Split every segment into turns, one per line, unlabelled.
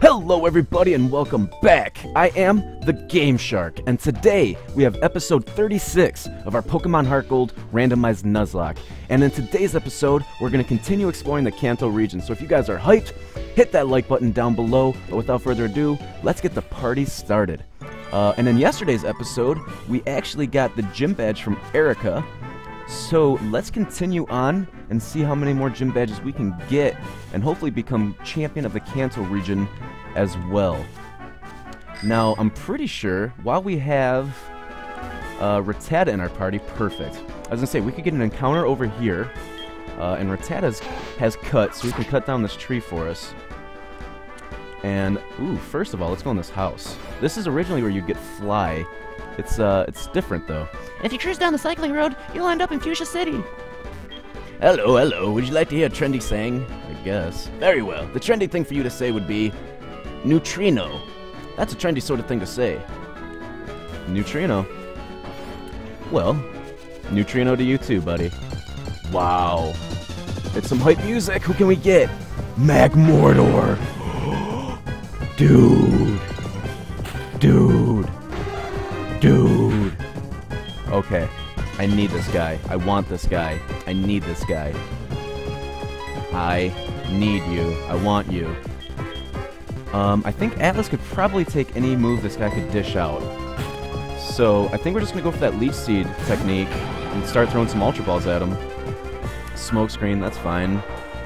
Hello, everybody, and welcome back. I am the Game Shark, and today we have episode 36 of our Pokemon Heart Gold randomized Nuzlocke. And in today's episode, we're going to continue exploring the Kanto region. So if you guys are hyped, hit that like button down below. But without further ado, let's get the party started. Uh, and in yesterday's episode, we actually got the gym badge from Erica. So let's continue on and see how many more gym badges we can get and hopefully become champion of the Kanto region as well. Now, I'm pretty sure while we have uh, Rattata in our party, perfect. I was gonna say, we could get an encounter over here, uh, and Rattata has cut, so we can cut down this tree for us. And, ooh, first of all, let's go in this house. This is originally where you'd get Fly. It's, uh, it's different, though.
If you cruise down the cycling road, you'll end up in Fuchsia City.
Hello, hello. Would you like to hear a trendy saying? I guess. Very well. The trendy thing for you to say would be neutrino. That's a trendy sort of thing to say. Neutrino. Well, neutrino to you too, buddy. Wow. It's some hype music. Who can we get? Magmortar. Dude. Dude. Dude. Okay. I need this guy. I want this guy. I need this guy. I need you. I want you. Um, I think Atlas could probably take any move this guy could dish out. So I think we're just gonna go for that leaf seed technique and start throwing some ultra balls at him. Smoke screen, that's fine.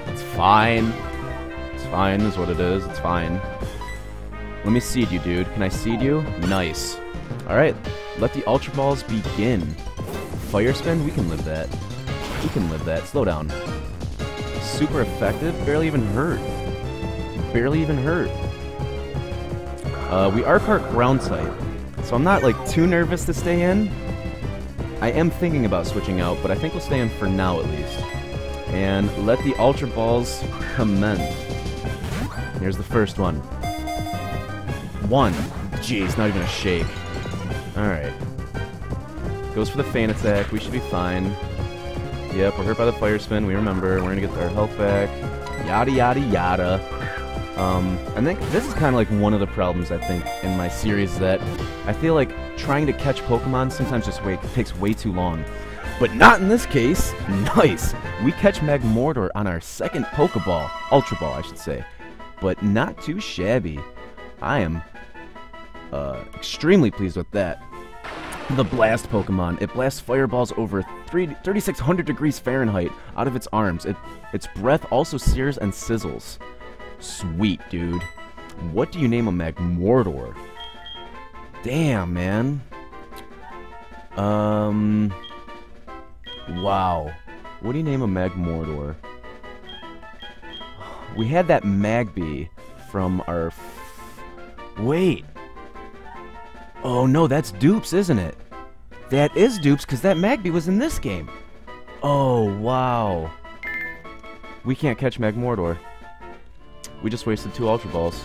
It's fine. It's fine is what it is. It's fine. Let me seed you, dude. Can I seed you? Nice. Alright, let the ultra balls begin. Fire spin, we can live that. We can live that. Slow down. Super effective, barely even hurt. Barely even hurt. Uh, we are cart ground type, so I'm not like too nervous to stay in. I am thinking about switching out, but I think we'll stay in for now at least. And let the Ultra Balls commence. Here's the first one. One. Jeez, not even a shake. Alright. Goes for the fan attack. We should be fine. Yep, we're hurt by the fire spin. We remember. We're gonna get our health back. Yada yada yada. Um, I think this is kind of like one of the problems I think in my series that I feel like trying to catch Pokemon sometimes just wait, takes way too long. But not in this case. Nice. We catch Magmortar on our second Pokeball, Ultra Ball, I should say. But not too shabby. I am uh, extremely pleased with that. The Blast Pokemon. It blasts fireballs over 3,600 degrees Fahrenheit out of its arms. It, its breath also sears and sizzles. Sweet, dude. What do you name a Magmortar? Damn, man. Um... Wow. What do you name a Magmortar? We had that Magby from our... Wait. Oh no, that's Dupes, isn't it? That is Dupes, because that Magby was in this game. Oh, wow. We can't catch Magmortar. We just wasted two Ultra Balls.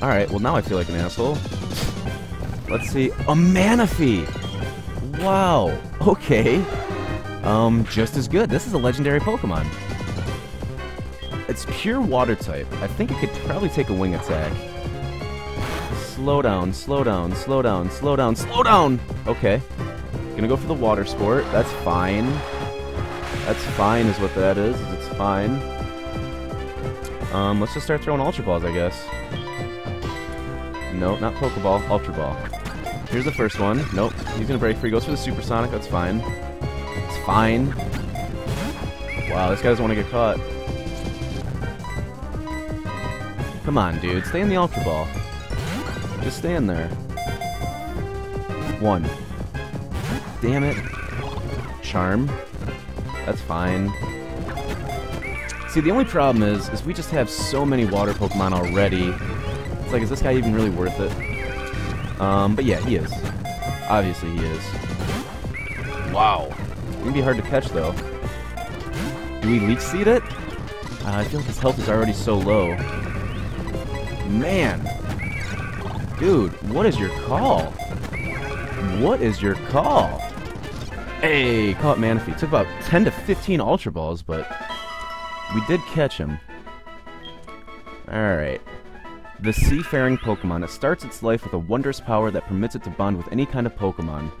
Alright, well now I feel like an asshole. Let's see. A Manaphy! Wow. Okay. Um, just as good. This is a legendary Pokemon. It's pure water type. I think it could probably take a wing attack. Slow down, slow down, slow down, slow down, slow down! Okay. Gonna go for the water sport. That's fine. That's fine is what that is. It's fine. Um, let's just start throwing Ultra Balls, I guess. No, not Pokeball, Ultra Ball. Here's the first one. Nope, he's gonna break free. Goes for the Supersonic, that's fine. It's fine. Wow, this guy doesn't want to get caught. Come on, dude. Stay in the Ultra Ball. Just stay in there. One. Damn it. Charm. That's fine. See, the only problem is, is we just have so many water Pokemon already. It's like, is this guy even really worth it? Um, but yeah, he is. Obviously he is. Wow. It's gonna be hard to catch, though. Do we Leech Seed it? Uh, I feel like his health is already so low. Man. Dude, what is your call? What is your call? Hey, caught Manaphy. Took about 10 to 15 Ultra Balls, but we did catch him. Alright. The seafaring Pokemon. It starts its life with a wondrous power that permits it to bond with any kind of Pokemon.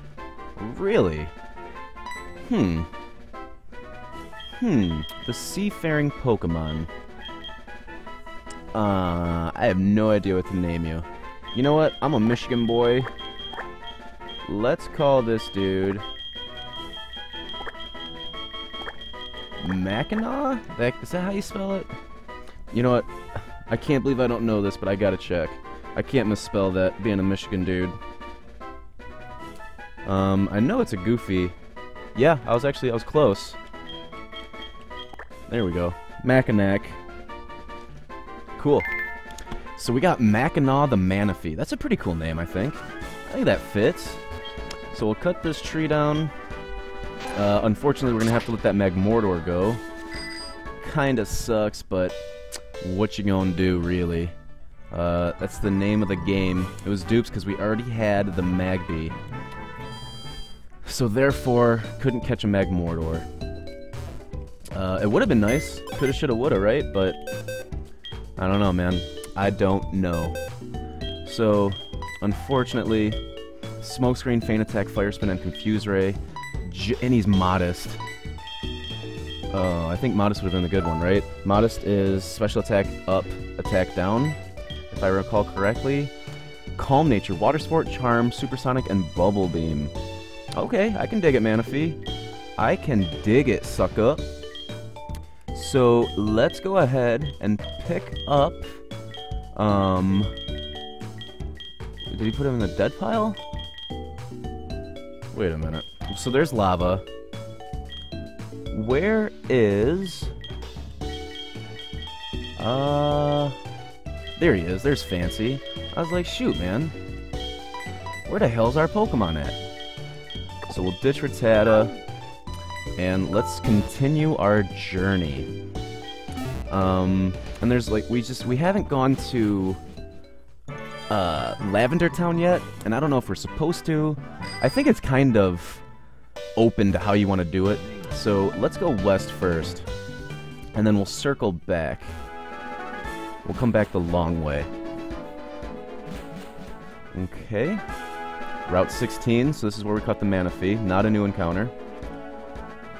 Really? Hmm. Hmm. The seafaring Pokemon. Uh, I have no idea what to name you. You know what? I'm a Michigan boy. Let's call this dude... Mackinac? That, is that how you spell it? You know what? I can't believe I don't know this, but I gotta check. I can't misspell that, being a Michigan dude. Um, I know it's a Goofy. Yeah, I was actually, I was close. There we go. Mackinac. Cool. So we got Mackinaw the Manaphy. That's a pretty cool name, I think. I think that fits. So we'll cut this tree down. Uh, unfortunately, we're going to have to let that Magmortar go. Kinda sucks, but what you gonna do, really? Uh, that's the name of the game. It was dupes because we already had the Magby. So therefore, couldn't catch a Magmortar. Uh, it would have been nice. Coulda, shoulda, woulda, right? But I don't know, man. I don't know. So, unfortunately, Smokescreen, Feint Attack, Fire Spin, and Confuse Ray. J and he's Modest. Oh, I think Modest would have been the good one, right? Modest is Special Attack up, Attack down, if I recall correctly. Calm Nature, Water Sport, Charm, Supersonic, and Bubble Beam. Okay, I can dig it, Manaphy. I can dig it, sucker. So let's go ahead and pick up. Um, did he put him in the dead pile? Wait a minute. So there's lava. Where is? Uh, there he is. There's Fancy. I was like, shoot, man. Where the hell's our Pokemon at? So we'll ditch Rattata. And let's continue our journey. Um, and there's like, we just, we haven't gone to uh, Lavender Town yet, and I don't know if we're supposed to. I think it's kind of open to how you want to do it. So let's go west first, and then we'll circle back. We'll come back the long way. Okay. Route 16, so this is where we caught the Manaphy, not a new encounter.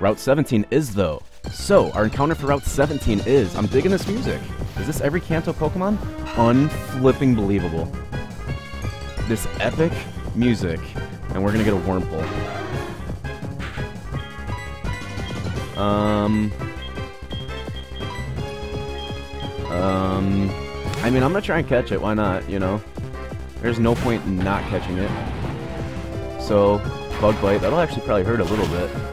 Route 17 is, though. So, our encounter for Route 17 is... I'm digging this music. Is this every Kanto Pokemon? Unflipping believable. This epic music. And we're gonna get a Wurmple. Um... Um... I mean, I'm gonna try and catch it. Why not, you know? There's no point in not catching it. So, Bug Bite. That'll actually probably hurt a little bit.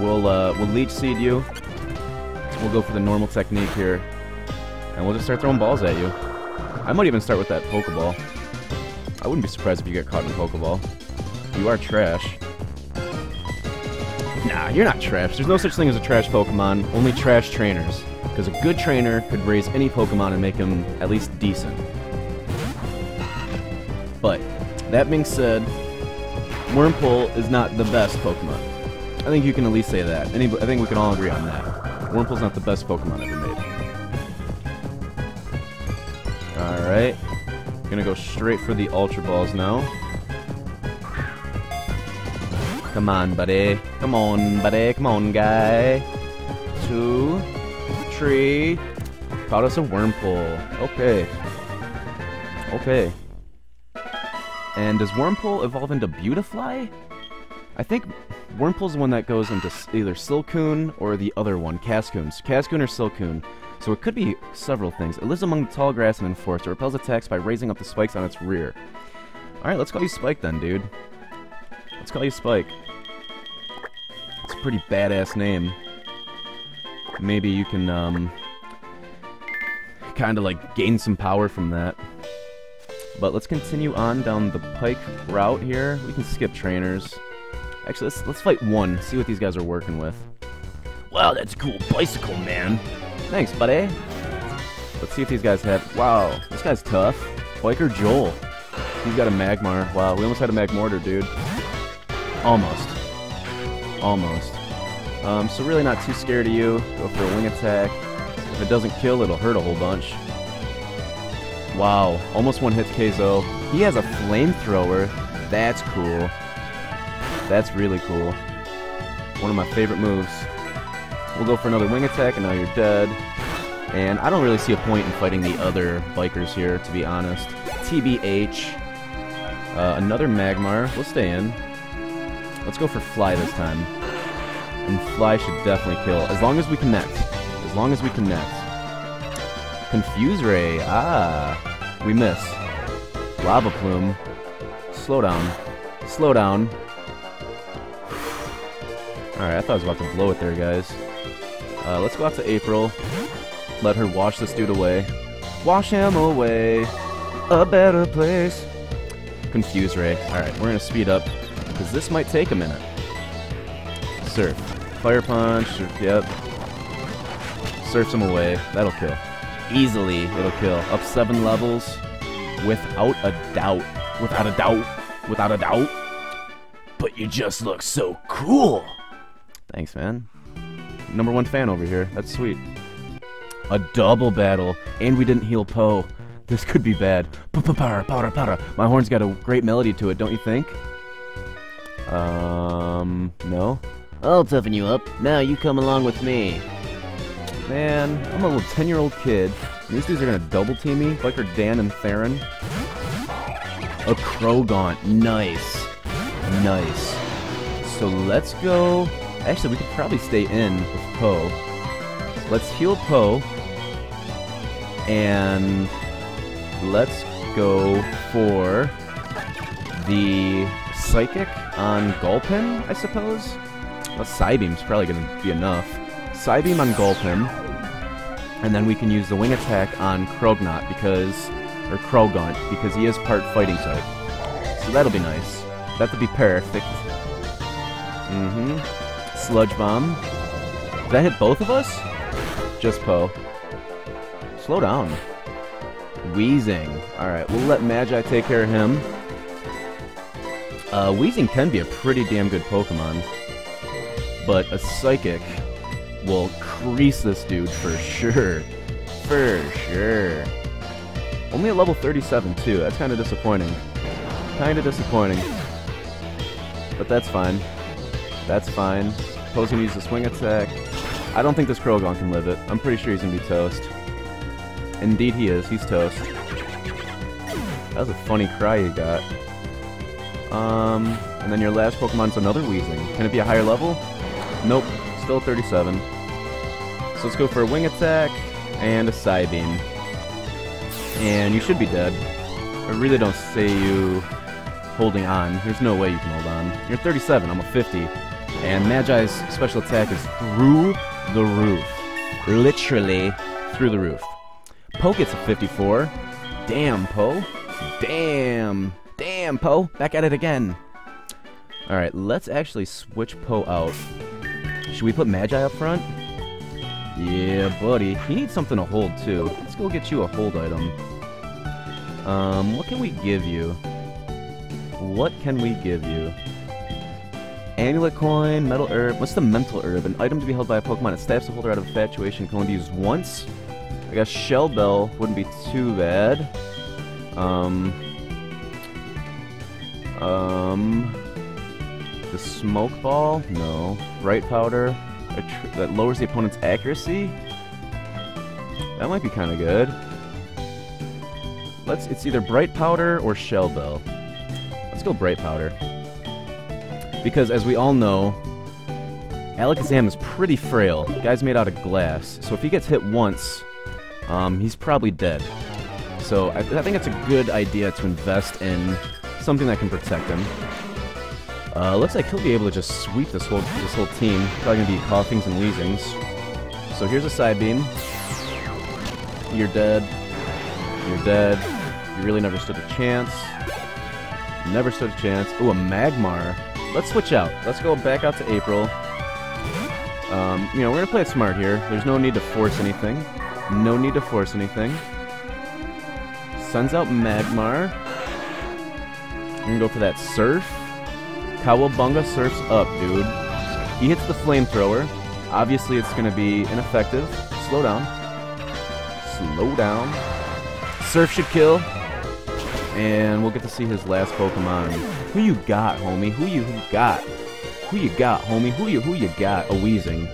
We'll uh, we'll leech seed you. We'll go for the normal technique here, and we'll just start throwing balls at you. I might even start with that Pokeball. I wouldn't be surprised if you get caught in a Pokeball. You are trash. Nah, you're not trash. There's no such thing as a trash Pokemon. Only trash trainers. Because a good trainer could raise any Pokemon and make them at least decent. But that being said, Wurmple is not the best Pokemon. I think you can at least say that. Any, I think we can all agree on that. Wurmple's not the best Pokemon ever made. Alright. Gonna go straight for the Ultra Balls now. Come on, buddy. Come on, buddy. Come on, guy. Two. Three. Caught us a Wurmple. Okay. Okay. And does Wurmple evolve into Beautifly? I think Wurmple's the one that goes into either Silcoon or the other one, Cascoon. Cascoon or Silcoon. So it could be several things. It lives among the tall grass and in forests. It repels attacks by raising up the spikes on its rear. Alright, let's call you Spike then, dude. Let's call you Spike. It's a pretty badass name. Maybe you can, um... Kind of like gain some power from that. But let's continue on down the pike route here. We can skip trainers. Actually, let's let's fight one. See what these guys are working with. Wow, that's a cool bicycle, man. Thanks, buddy. Let's see if these guys have... Wow, this guy's tough. Biker Joel. He's got a Magmar. Wow, we almost had a Magmortar, dude. Almost. Almost. Um, so really not too scared of you. Go for a wing attack. If it doesn't kill, it'll hurt a whole bunch. Wow, almost one hits Keizo. He has a flamethrower. That's cool. That's really cool. One of my favorite moves. We'll go for another wing attack, and now you're dead. And I don't really see a point in fighting the other bikers here, to be honest. TBH. Uh, another Magmar. We'll stay in. Let's go for Fly this time. And Fly should definitely kill, as long as we connect. As long as we connect. Confuse Ray. Ah. We miss. Lava Plume. Slow down. Slow down. Alright, I thought I was about to blow it there, guys. Uh, let's go out to April. Let her wash this dude away. Wash him away. A better place. Confuse Ray. Alright, we're gonna speed up. Because this might take a minute. Surf. Fire Punch. Surf, yep. Surfs him away. That'll kill. Easily, it'll kill. Up seven levels. Without a doubt. Without a doubt. Without a doubt. But you just look so cool. Thanks, man. Number one fan over here. That's sweet. A double battle, and we didn't heal Poe. This could be bad. Para, para, para. My horn's got a great melody to it, don't you think? Um, no?
I'll toughen you up. Now you come along with me.
Man, I'm a little 10 year old kid. These dudes are gonna double team me. Biker Dan and Theron. A Croagunk. Nice. Nice. So let's go. Actually, we could probably stay in with Poe. Let's heal Poe. And let's go for the Psychic on Gulpin, I suppose? Well, Psybeam's probably going to be enough. Psybeam on Gulpin, and then we can use the Wing Attack on Krognot because, or Croagunk, because he is part Fighting type. So that'll be nice. That could be perfect. Mm-hmm. Sludge Bomb. Did that hit both of us? Just Poe. Slow down. Weezing. Alright, we'll let Magi take care of him. Uh, Weezing can be a pretty damn good Pokemon. But a Psychic will crease this dude for sure. For sure. Only at level 37 too, that's kind of disappointing. Kind of disappointing. But that's fine. That's fine. Poe's gonna use the swing attack. I don't think this Croagunk can live it. I'm pretty sure he's gonna be toast. Indeed he is. He's toast. That was a funny cry you got. Um, and then your last Pokemon's another Weezing. Can it be a higher level? Nope. Still 37. So let's go for a Wing Attack and a Psybeam. And you should be dead. I really don't see you holding on. There's no way you can hold on. You're 37, I'm a 50. And Magi's special attack is through the roof. Literally through the roof. Poe gets a 54. Damn, Poe. Damn. Damn, Poe. Back at it again. Alright, let's actually switch Poe out. Should we put Magi up front? Yeah, buddy. He needs something to hold, too. Let's go get you a hold item. Um, what can we give you? What can we give you? Amulet coin, metal herb. What's the mental herb? An item to be held by a Pokemon. It stabs the holder out of infatuation. Can only be used once. I guess Shell Bell wouldn't be too bad. Um. Um. The Smoke Ball? No. Bright Powder? that lowers the opponent's accuracy? That might be kind of good. Let's. It's either Bright Powder or Shell Bell. Let's go Bright Powder. Because, as we all know, Alakazam is pretty frail. The guy's made out of glass. So if he gets hit once, um, he's probably dead. So I, I, think it's a good idea to invest in something that can protect him. Uh, looks like he'll be able to just sweep this whole this whole team. Probably gonna be Koffings and Weezings. So here's a Psybeam. You're dead. You're dead. You really never stood a chance. Never stood a chance. Ooh, a Magmar. Let's switch out. Let's go back out to April. Um, you know, we're gonna play it smart here. There's no need to force anything. No need to force anything. Sends out Magmar. We're gonna go for that Surf. Kawabunga surfs up, dude. He hits the flamethrower. Obviously, it's gonna be ineffective. Slow down. Slow down. Surf should kill. And we'll get to see his last Pokemon. Who you got, homie? Who you who got? Who you got, homie? Who you who you got? A Weezing.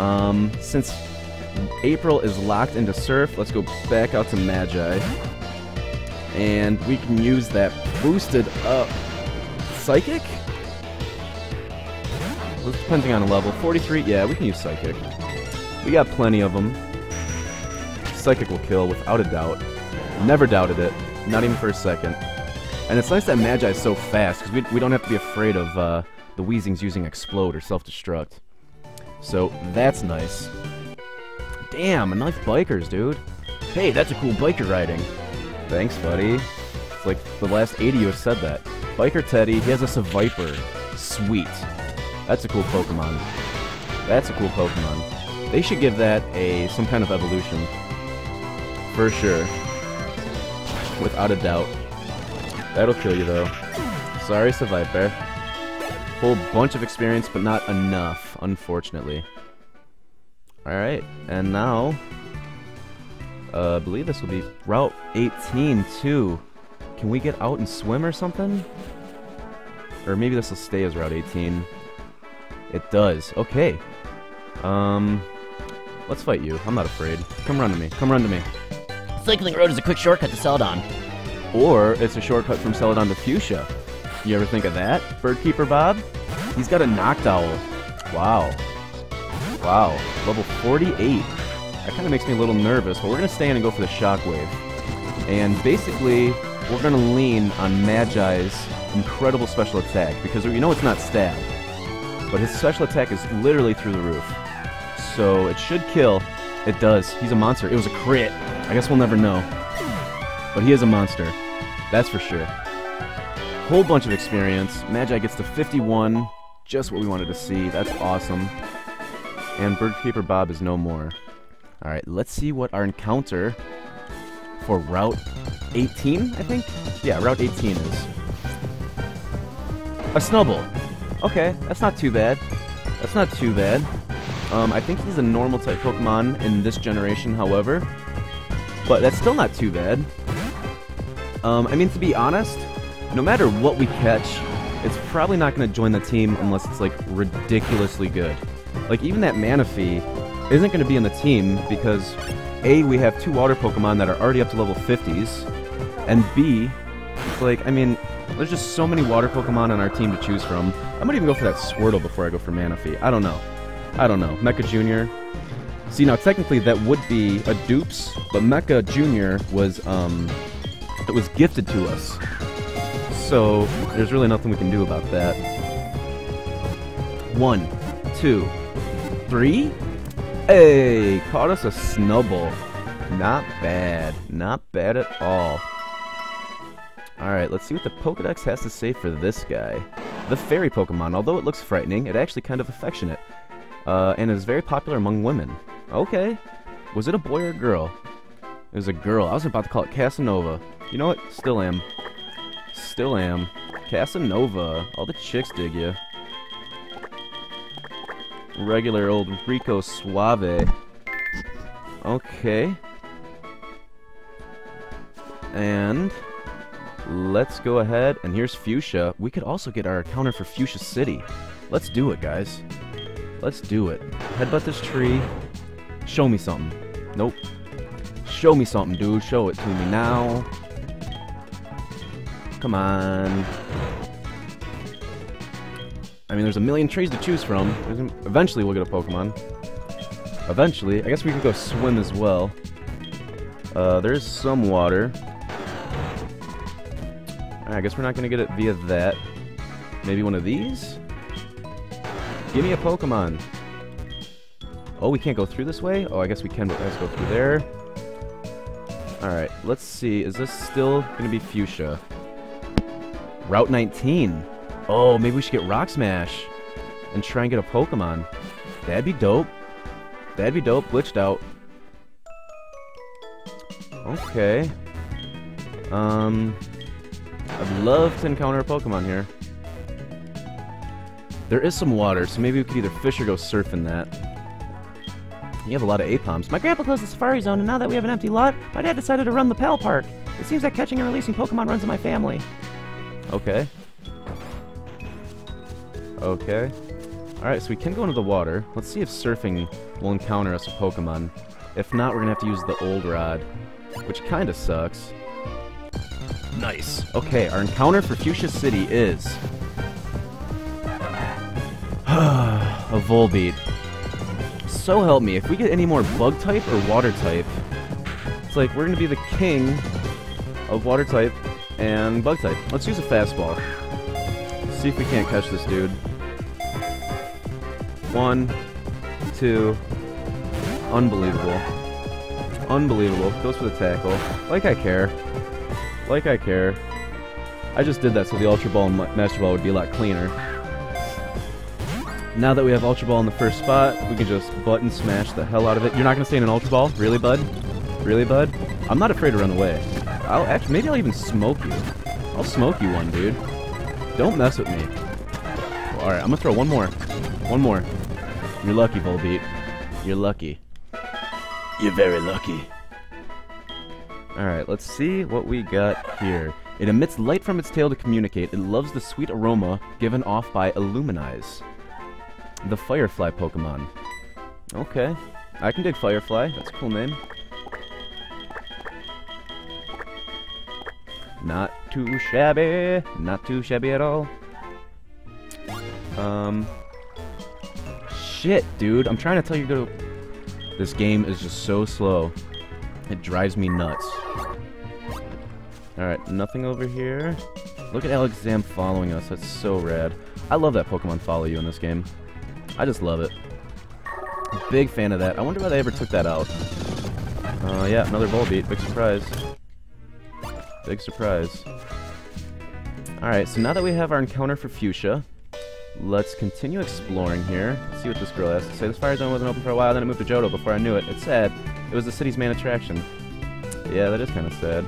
Um, since April is locked into Surf, let's go back out to Magi. And we can use that boosted up Psychic? Depending on the level. 43, yeah, we can use Psychic. We got plenty of them. Psychic will kill, without a doubt. Never doubted it, not even for a second. And it's nice that Magi is so fast, because we, we don't have to be afraid of uh, the Weezings using Explode or Self-Destruct. So, that's nice. Damn, enough bikers, dude. Hey, that's a cool biker riding. Thanks, buddy. It's like the last 80 you have said that. Biker Teddy, he has a Viper. Sweet. That's a cool Pokemon. That's a cool Pokemon. They should give that a some kind of evolution. For sure. Without a doubt. That'll kill you though. Sorry, Seviper. Whole bunch of experience, but not enough, unfortunately. Alright, and now... Uh, I believe this will be Route 18, too. Can we get out and swim or something? Or maybe this will stay as Route 18. It does. Okay. Um, let's fight you. I'm not afraid. Come run to me. Come run to me.
Cycling Road is a quick shortcut to Celadon.
Or it's a shortcut from Celadon to Fuchsia. You ever think of that, Birdkeeper Bob? He's got a Noctowl. Wow. Wow. Level 48. That kind of makes me a little nervous, but we're going to stay in and go for the Shockwave. And basically, we're going to lean on Magi's incredible special attack, because you know it's not stab. But his special attack is literally through the roof. So it should kill. It does. He's a monster. It was a crit. I guess we'll never know. But he is a monster. That's for sure. Whole bunch of experience. Magi gets to 51. Just what we wanted to see. That's awesome. And Birdkeeper Bob is no more. Alright, let's see what our encounter for Route 18, I think? Yeah, Route 18 is. A Snubbull. Okay, that's not too bad. That's not too bad. Um, I think he's a normal type Pokemon in this generation, however. But that's still not too bad. Um, I mean, to be honest, no matter what we catch, it's probably not going to join the team unless it's, like, ridiculously good. Like, even that Manaphy isn't going to be in the team because, A, we have two water Pokemon that are already up to level 50s, and B, it's like, I mean, there's just so many water Pokemon on our team to choose from. I might even go for that Squirtle before I go for Manaphy. I don't know. I don't know. Mecha Jr. See, now technically that would be a dupes, but Mecha Jr. was, um, it was gifted to us. So, there's really nothing we can do about that. One, two, three? Hey, caught us a Snubbull. Not bad. Not bad at all. Alright, let's see what the Pokedex has to say for this guy. The fairy Pokemon, although it looks frightening, it actually kind of affectionate. Uh, and is very popular among women. Okay. Was it a boy or a girl? It was a girl. I was about to call it Casanova. You know what? Still am. Still am. Casanova. All the chicks dig you. Regular old Rico Suave. Okay. And let's go ahead. And here's Fuchsia. We could also get our counter for Fuchsia City. Let's do it, guys. Let's do it. Headbutt this tree. Show me something. Nope. Show me something, dude. Show it to me now. Come on. I mean, there's a million trees to choose from. Eventually, we'll get a Pokemon. Eventually. I guess we could go swim as well. Uh, there's some water. I guess we're not going to get it via that. Maybe one of these? Give me a Pokemon. Oh, we can't go through this way? Oh, I guess we can, but let's go through there. Alright, let's see. Is this still going to be Fuchsia? Route 19. Oh, maybe we should get Rock Smash and try and get a Pokemon. That'd be dope. That'd be dope. Glitched out. Okay. Um, I'd love to encounter a Pokemon here. There is some water, so maybe we could either fish or go surf in that. You have a lot of Apoms. My grandpa closed the Safari Zone, and now that we have an empty lot, my dad decided to run the Pal Park. It seems like catching and releasing Pokemon runs in my family. Okay. Okay. Alright, so we can go into the water. Let's see if surfing will encounter us a Pokemon. If not, we're gonna have to use the old rod, which kinda sucks. Nice. Okay, our encounter for Fuchsia City is... a Volbeat. So help me, if we get any more bug type or water type, it's like we're gonna be the king of water type and bug type. Let's use a fastball. See if we can't catch this dude. One, two, unbelievable. Unbelievable. Goes for the tackle. Like I care. Like I care. I just did that so the Ultra Ball and Master Ball would be a lot cleaner. Now that we have Ultra Ball in the first spot, we can just button smash the hell out of it. You're not going to stay in an Ultra Ball? Really, bud? Really, bud? I'm not afraid to run away. I'll actually, maybe I'll even smoke you. I'll smoke you one, dude. Don't mess with me. Alright, I'm gonna throw one more. One more. You're lucky, Volbeat. You're lucky. You're very lucky. Alright, let's see what we got here. It emits light from its tail to communicate. It loves the sweet aroma given off by Illuminize. The Firefly Pokemon. Okay. I can dig Firefly. That's a cool name. Not too shabby. Not too shabby at all. Um. Shit, dude. I'm trying to tell you to. This game is just so slow. It drives me nuts. Alright, nothing over here. Look at Alakazam following us. That's so rad. I love that Pokemon follow you in this game. I just love it. Big fan of that. I wonder why they ever took that out. Uh, yeah, another Volbeat. Big surprise. Big surprise. Alright, so now that we have our encounter for Fuchsia, let's continue exploring here. Let's see what this girl has to say. This fire zone wasn't open for a while, then it moved to Johto before I knew it. It's sad. It was the city's main attraction. Yeah, that is kind of sad.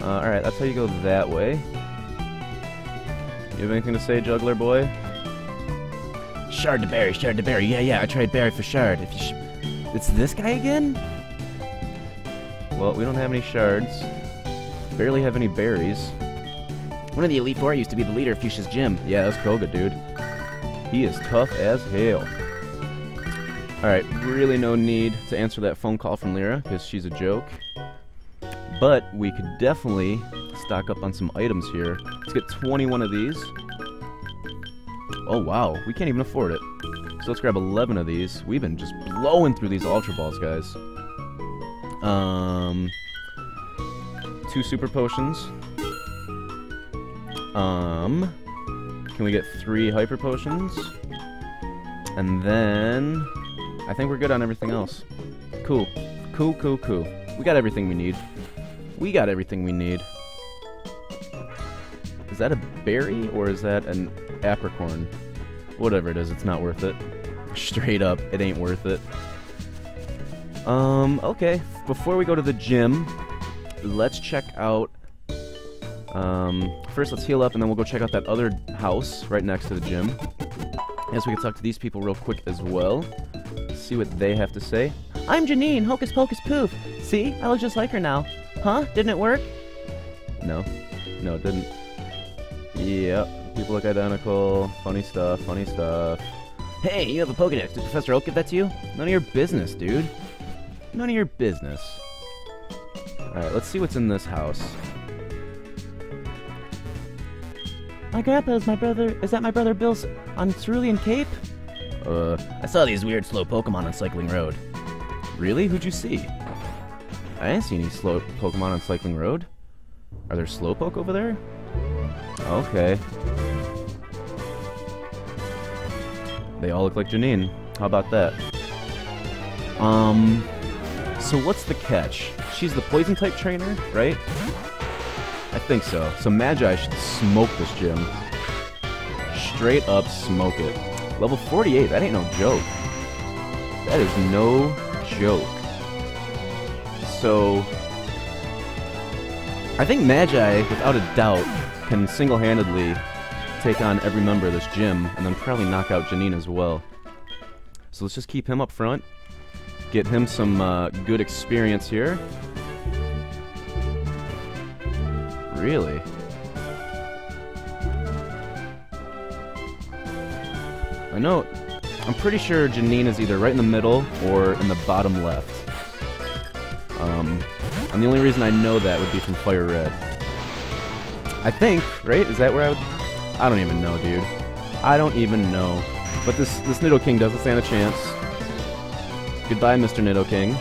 Uh, Alright, that's how you go that way. You have anything to say, juggler boy?
Shard to berry, shard to berry. Yeah, yeah, I tried berry for shard. If you sh
It's this guy again? Well, we don't have any shards. Barely have any berries.
One of the Elite Four used to be the leader of Fuchsia's gym.
Yeah, that's Koga, dude. He is tough as hell. Alright, really no need to answer that phone call from Lyra, because she's a joke. But we could definitely stock up on some items here. Let's get 21 of these. Oh, wow. We can't even afford it. So let's grab 11 of these. We've been just blowing through these Ultra Balls, guys. Um, two Super Potions. Um, can we get three Hyper Potions? And then... I think we're good on everything else. Cool. Cool, cool, cool. We got everything we need. We got everything we need. Is that a berry, or is that an apricorn? Whatever it is, it's not worth it. Straight up, it ain't worth it. Um, okay. Before we go to the gym, let's check out... Um, first let's heal up, and then we'll go check out that other house right next to the gym. I guess we can talk to these people real quick as well. See what they have to say. I'm Janine, Hocus Pocus Poof. See? I look just like her now. Huh? Didn't it work? No. No, it didn't. Yep. People look identical. Funny stuff, funny stuff.
Hey, you have a Pokedex. Did Professor Oak give that to you?
None of your business, dude. None of your business. Alright, let's see what's in this house.
My grandpa is my brother. Is that my brother Bill's on Cerulean Cape?
Uh,
I saw these weird slow Pokemon on Cycling Road.
really? Who'd you see? I didn't see any slow Pokemon on Cycling Road. Are there Slowpoke over there? Okay. They all look like Janine. How about that? Um, so what's the catch? She's the poison type trainer, right? I think so. So Magi should smoke this gym. Straight up smoke it. Level 48, that ain't no joke. That is no joke. So, I think Magi, without a doubt, can single-handedly take on every member of this gym, and then probably knock out Janine as well. So let's just keep him up front. Get him some uh, good experience here. Really? I know. I'm pretty sure Janine is either right in the middle or in the bottom left. Um, and the only reason I know that would be from Fire Red. I think, right? Is that where I would... I don't even know, dude. I don't even know. But this this Nidoking doesn't stand a chance. Goodbye, Mr. Nidoking.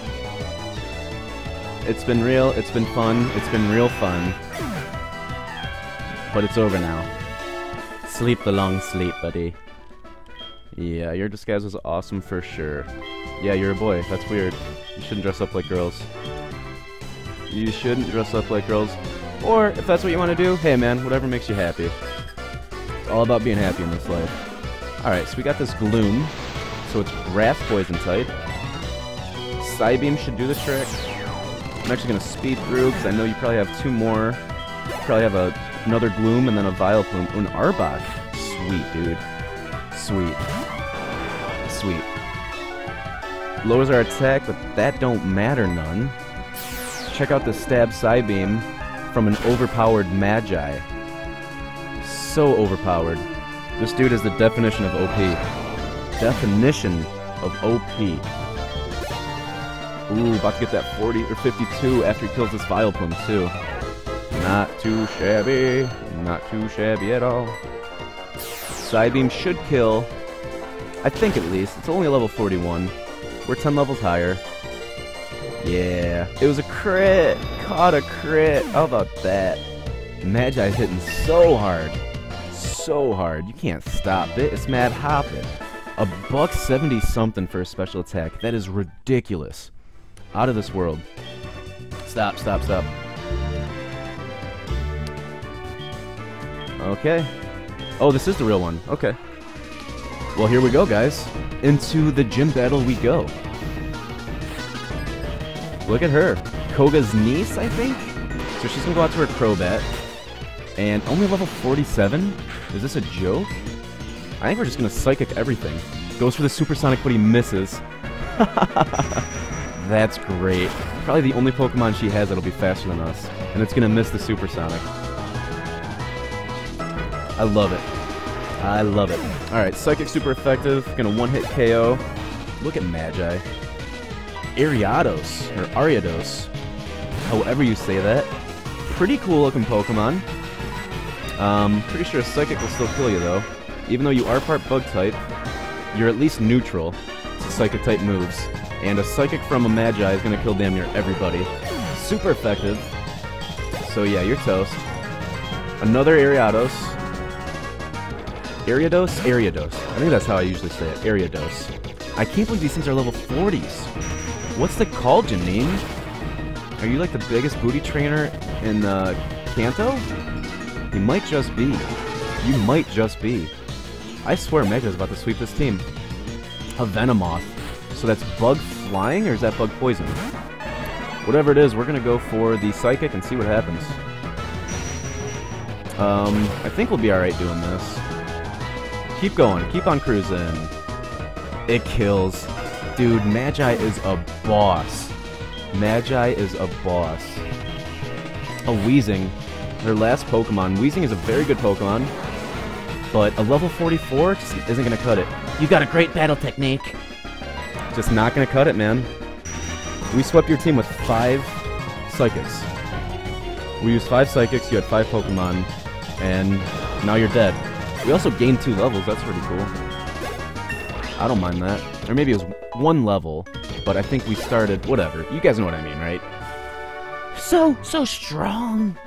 It's been real, it's been fun, it's been real fun. But it's over now. Sleep the long sleep, buddy. Yeah, your disguise was awesome for sure. Yeah, you're a boy. That's weird. You shouldn't dress up like girls. You shouldn't dress up like girls. Or, if that's what you want to do, hey man, whatever makes you happy. It's all about being happy in this life. Alright, so we got this Gloom. So it's Grass Poison type. Psybeam should do the trick. I'm actually going to speed through because I know you probably have two more. You probably have a, another Gloom and then a Vileplume. Ooh, an Arbok. Sweet, dude. Sweet. Sweet. Lowers our attack, but that don't matter none. Check out the Stab Psybeam from an overpowered Magi. So overpowered. This dude is the definition of OP. Definition of OP. Ooh, about to get that 40 or 52 after he kills this vile Vileplume too. Not too shabby. Not too shabby at all. Psybeam should kill. I think at least. It's only a level 41. We're 10 levels higher. Yeah. It was a crit. Caught a crit. How about that? Magi's hitting so hard. So hard. You can't stop it. It's mad hopping. A buck 70 something for a special attack. That is ridiculous. Out of this world. Stop, stop, stop. Okay. Oh, this is the real one. Okay. Well, here we go, guys. Into the gym battle we go. Look at her. Koga's niece, I think? So she's gonna go out to her Crobat. And only level 47? Is this a joke? I think we're just gonna Psychic everything. Goes for the Supersonic, but he misses. That's great. Probably the only Pokemon she has that'll be faster than us. And it's gonna miss the Supersonic. I love it. I love it. Alright, Psychic super effective. Gonna one-hit KO. Look at Magi. Ariados, or Ariados, however you say that. Pretty cool looking Pokemon. Um, pretty sure a Psychic will still kill you though. Even though you are part Bug type, you're at least neutral to Psychic type moves. And a Psychic from a Magi is gonna kill damn near everybody. Super effective. So yeah, you're toast. Another Ariados. Ariados? Ariados. I think that's how I usually say it. Ariados. I can't believe these things are level 40s. What's the call, Janine? Are you like the biggest booty trainer in uh, Kanto? You might just be. You might just be. I swear Mega's about to sweep this team. A Venomoth. So that's bug flying or is that bug poison? Whatever it is, we're gonna go for the Psychic and see what happens. Um, I think we'll be alright doing this. Keep going, keep on cruising. It kills. Dude, Magi is a boss. Magi is a boss. A Weezing, her last Pokemon. Weezing is a very good Pokemon, but a level 44 just isn't going to cut it.
You've got a great battle technique.
Just not going to cut it, man. We swept your team with five Psychics. We used five Psychics, you had five Pokemon, and now you're dead. We also gained two levels, that's pretty cool. I don't mind that. Or maybe it was one level, but I think we started, whatever. You guys know what I mean, right?
So, so strong.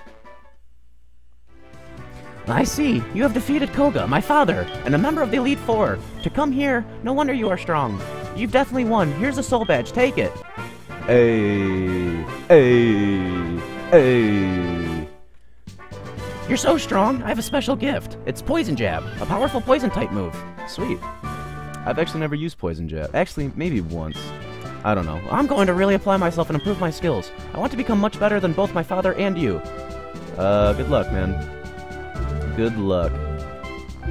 I see. You have defeated Koga, my father, and a member of the Elite Four. To come here, no wonder you are strong. You've definitely won. Here's a soul badge. Take it.
Hey, hey, hey.
You're so strong. I have a special gift. It's Poison Jab, a powerful poison type move.
Sweet. I've actually never used Poison Jab. Actually, maybe once. I don't know.
I'm going to really apply myself and improve my skills. I want to become much better than both my father and you.
Uh, good luck, man. Good luck.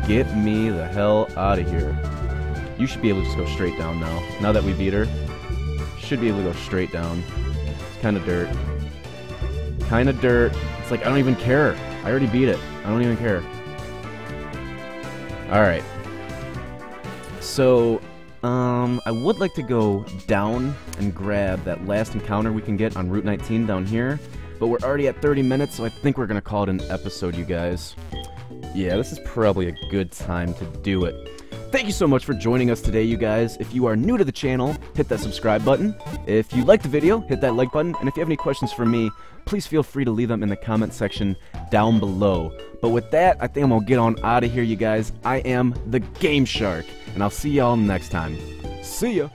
Get me the hell out of here. You should be able to just go straight down now. Now that we beat her. should be able to go straight down. It's kind of dirt. Kind of dirt. It's like, I don't even care. I already beat it. I don't even care. Alright. So, um, I would like to go down and grab that last encounter we can get on Route 19 down here. But we're already at 30 minutes, so I think we're going to call it an episode, you guys. Yeah, this is probably a good time to do it. Thank you so much for joining us today, you guys. If you are new to the channel, hit that subscribe button. If you liked the video, hit that like button. And if you have any questions for me, please feel free to leave them in the comment section down below. But with that, I think I'm gonna get on out of here, you guys. I am the Game Shark, and I'll see y'all next time. See ya!